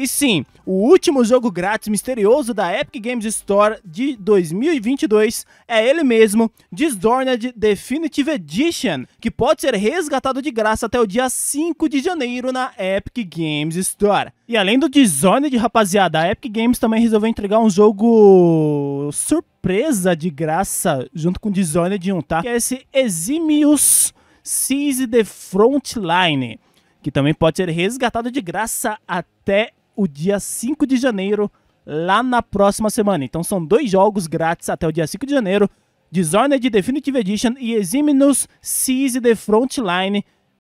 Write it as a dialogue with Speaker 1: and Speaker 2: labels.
Speaker 1: E sim, o último jogo grátis misterioso da Epic Games Store de 2022 é ele mesmo, Dishonored Definitive Edition, que pode ser resgatado de graça até o dia 5 de janeiro na Epic Games Store. E além do Dishonored, rapaziada, a Epic Games também resolveu entregar um jogo surpresa de graça junto com Dishonored 1, tá? Que é esse Eximius Seize the Frontline, que também pode ser resgatado de graça até o dia 5 de janeiro, lá na próxima semana. Então são dois jogos grátis até o dia 5 de janeiro, Dishonored Definitive Edition e Eximius Seize the Frontline,